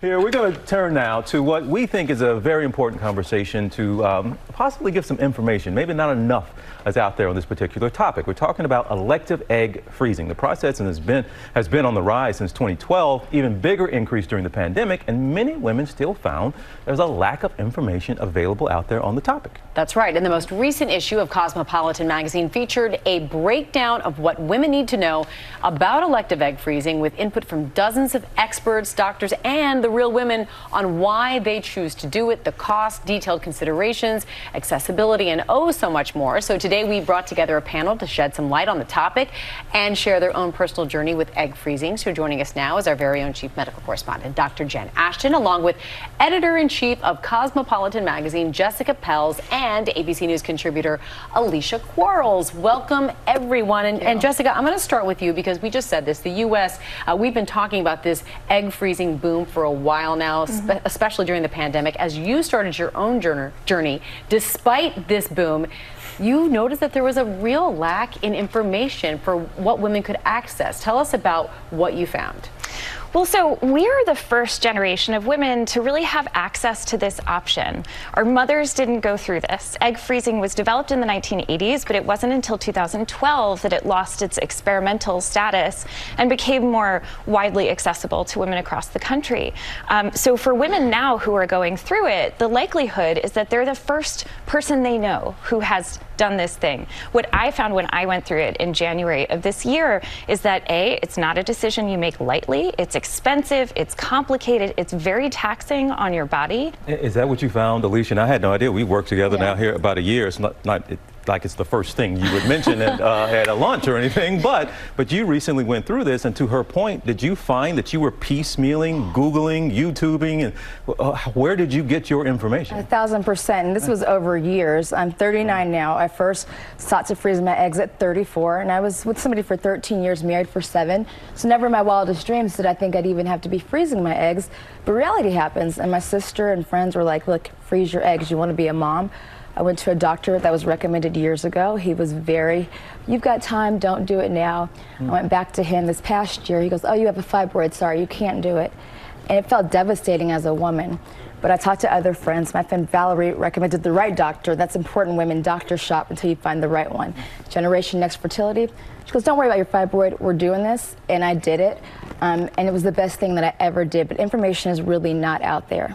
Here, we're going to turn now to what we think is a very important conversation to um, possibly give some information. Maybe not enough is out there on this particular topic. We're talking about elective egg freezing. The process has been, has been on the rise since 2012, even bigger increase during the pandemic, and many women still found there's a lack of information available out there on the topic. That's right. And the most recent issue of Cosmopolitan magazine featured a breakdown of what women need to know about elective egg freezing with input from dozens of experts, doctors, and the the real women on why they choose to do it, the cost, detailed considerations, accessibility, and oh, so much more. So today we brought together a panel to shed some light on the topic and share their own personal journey with egg freezing. So joining us now is our very own chief medical correspondent, Dr. Jen Ashton, along with editor in chief of Cosmopolitan magazine, Jessica Pels, and ABC News contributor, Alicia Quarles. Welcome, everyone. And, and Jessica, I'm going to start with you because we just said this. The U.S., uh, we've been talking about this egg freezing boom for a while now, mm-hmm. especially during the pandemic. As you started your own journey, despite this boom, you noticed that there was a real lack in information for what women could access. Tell us about what you found. Well, so we're the first generation of women to really have access to this option. Our mothers didn't go through this. Egg freezing was developed in the 1980s, but it wasn't until 2012 that it lost its experimental status and became more widely accessible to women across the country. Um, so for women now who are going through it, the likelihood is that they're the first person they know who has done this thing. What I found when I went through it in January of this year is that A, it's not a decision you make lightly. It's expensive, it's complicated, it's very taxing on your body. Is that what you found, Alicia? And I had no idea. We worked together yeah. now here about a year. It's not, not it, like it's the first thing you would mention at, uh, at a lunch or anything, but but you recently went through this, and to her point, did you find that you were piecemealing, Googling, YouTubing, and uh, where did you get your information? A thousand percent, and this was over years. I'm 39 now. I first sought to freeze my eggs at 34, and I was with somebody for 13 years, married for seven, so never in my wildest dreams did I think I'd even have to be freezing my eggs, but reality happens, and my sister and friends were like, look, freeze your eggs, you want to be a mom? I went to a doctor that was recommended years ago. He was very, you've got time, don't do it now. Mm. I went back to him this past year. He goes, oh, you have a fibroid, sorry, you can't do it. And it felt devastating as a woman. But I talked to other friends. My friend Valerie recommended the right doctor. That's important, women. Doctor shop until you find the right one. Generation Next Fertility. She goes, don't worry about your fibroid. We're doing this. And I did it. Um, and it was the best thing that I ever did. But information is really not out there.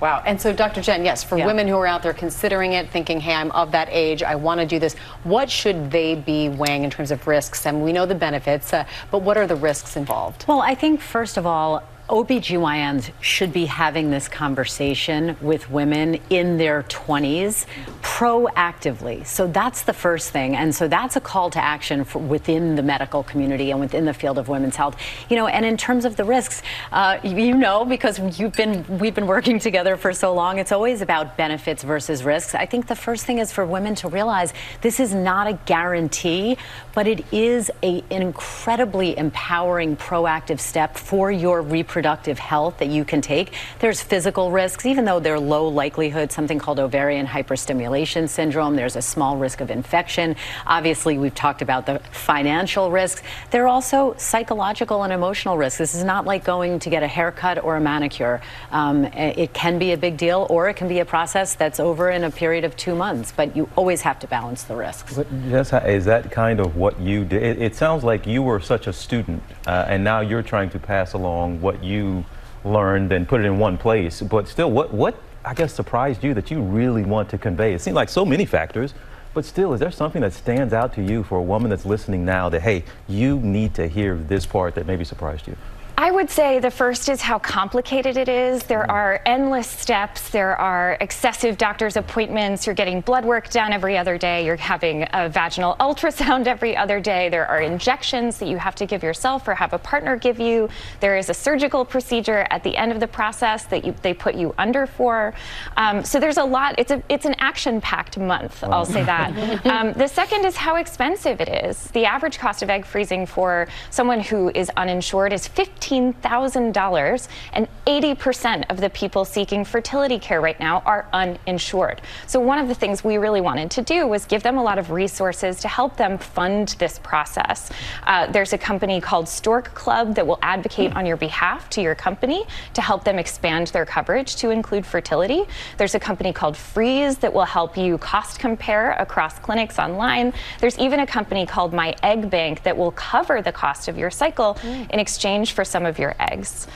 Wow. And so, Dr. Jen, yes, for yeah. women who are out there considering it, thinking, hey, I'm of that age, I want to do this, what should they be weighing in terms of risks? And we know the benefits, uh, but what are the risks involved? Well, I think, first of all, OBGYNs should be having this conversation with women in their 20s proactively. So that's the first thing. And so that's a call to action within the medical community and within the field of women's health. You know, and in terms of the risks, uh, you know, because you've been, we've been working together for so long, it's always about benefits versus risks. I think the first thing is for women to realize this is not a guarantee, but it is a, an incredibly empowering, proactive step for your reproductive reproductive health that you can take. There's physical risks, even though they're low likelihood, something called ovarian hyperstimulation syndrome. There's a small risk of infection. Obviously, we've talked about the financial risks. There are also psychological and emotional risks. This is not like going to get a haircut or a manicure. Um, it can be a big deal, or it can be a process that's over in a period of two months, but you always have to balance the risks. But is that kind of what you did? It, it sounds like you were such a student, uh, and now you're trying to pass along what you learned and put it in one place. But still, what, what I guess surprised you that you really want to convey? It seemed like so many factors, but still, is there something that stands out to you for a woman that's listening now that, hey, you need to hear this part that maybe surprised you? I would say the first is how complicated it is. There mm-hmm. are endless steps. There are excessive doctor's appointments. You're getting blood work done every other day. You're having a vaginal ultrasound every other day. There are injections that you have to give yourself or have a partner give you. There is a surgical procedure at the end of the process that you, they put you under for. Um, so there's a lot. It's a it's an action-packed month. I'll say that. um, the second is how expensive it is. The average cost of egg freezing for someone who is uninsured is 50 $16,000, and 80% of the people seeking fertility care right now are uninsured. So, one of the things we really wanted to do was give them a lot of resources to help them fund this process. Uh, there's a company called Stork Club that will advocate on your behalf to your company to help them expand their coverage to include fertility. There's a company called Freeze that will help you cost compare across clinics online. There's even a company called My Egg Bank that will cover the cost of your cycle in exchange for some of your eggs.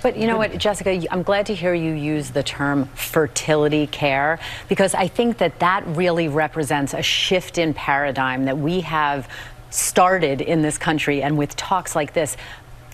But you know what, Jessica, I'm glad to hear you use the term fertility care because I think that that really represents a shift in paradigm that we have started in this country and with talks like this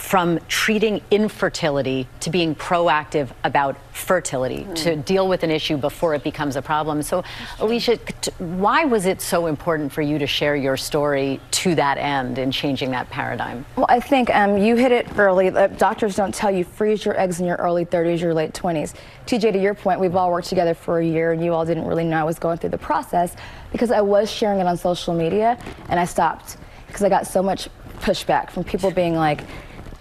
from treating infertility to being proactive about fertility mm. to deal with an issue before it becomes a problem. So, Alicia, why was it so important for you to share your story to that end in changing that paradigm? Well, I think um, you hit it early. Uh, doctors don't tell you freeze your eggs in your early 30s, your late 20s. TJ, to your point, we've all worked together for a year, and you all didn't really know I was going through the process because I was sharing it on social media, and I stopped because I got so much pushback from people being like,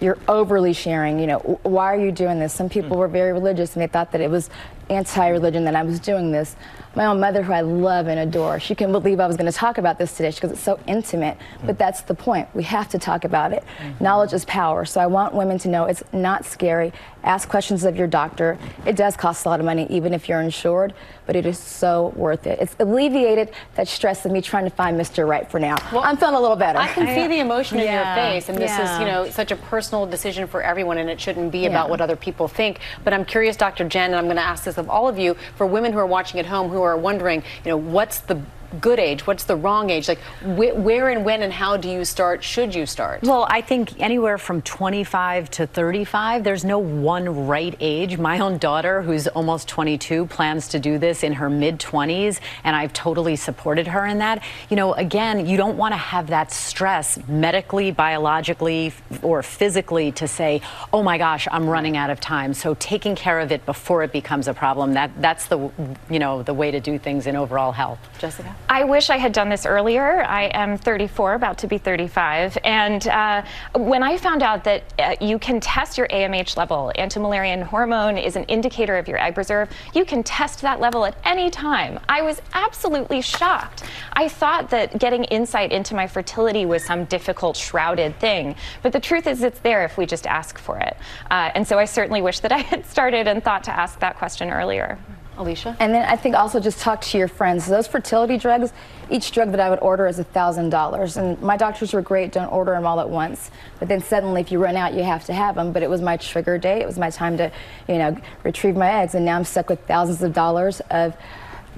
you're overly sharing. You know, why are you doing this? Some people mm. were very religious and they thought that it was anti-religion that I was doing this. My own mother, who I love and adore, she couldn't believe I was going to talk about this today because it's so intimate. Mm. But that's the point. We have to talk about it. Mm-hmm. Knowledge is power. So I want women to know it's not scary. Ask questions of your doctor. It does cost a lot of money, even if you're insured, but it is so worth it. It's alleviated that stress of me trying to find Mr. Right for now. Well, I'm feeling a little better. I can see the emotion yeah. in your face, and this yeah. is, you know, such a personal decision for everyone, and it shouldn't be yeah. about what other people think. But I'm curious, Dr. Jen, and I'm going to ask this of all of you, for women who are watching at home who are wondering, you know, what's the good age? What's the wrong age? Like, wh- where and when and how do you start? Should you start? Well, I think anywhere from 25 to 35. There's no one right age. My own daughter, who's almost 22, plans to do this in her mid 20s, and I've totally supported her in that. You know, again, you don't want to have that stress medically, biologically, or physically to say, "Oh my gosh, I'm running out of time." So taking care of it before it becomes a problem. That that's the you know the way to do things in overall health. Jessica. I wish I had done this earlier. I am 34, about to be 35. And uh, when I found out that uh, you can test your AMH level, anti-Müllerian hormone is an indicator of your egg reserve, you can test that level at any time. I was absolutely shocked. I thought that getting insight into my fertility was some difficult, shrouded thing. But the truth is, it's there if we just ask for it. Uh, and so I certainly wish that I had started and thought to ask that question earlier. Alicia? And then I think also just talk to your friends. Those fertility drugs, each drug that I would order is $1,000. And my doctors were great, don't order them all at once. But then suddenly, if you run out, you have to have them. But it was my trigger day. It was my time to, you know, retrieve my eggs. And now I'm stuck with thousands of dollars of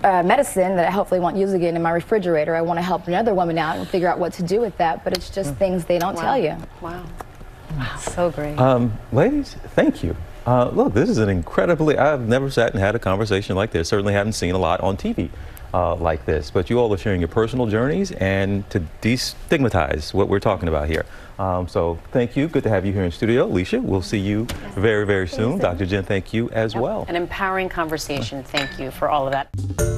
uh, medicine that I hopefully won't use again in my refrigerator. I want to help another woman out and figure out what to do with that. But it's just mm. things they don't wow. tell you. Wow. Wow. So great. Um, ladies, thank you. Uh, look, this is an incredibly, I've never sat and had a conversation like this. Certainly haven't seen a lot on TV uh, like this. But you all are sharing your personal journeys and to destigmatize what we're talking about here. Um, so thank you. Good to have you here in studio. Alicia, we'll see you yes. very, very soon. Dr. Jen, thank you as yep. well. An empowering conversation. Thank you for all of that.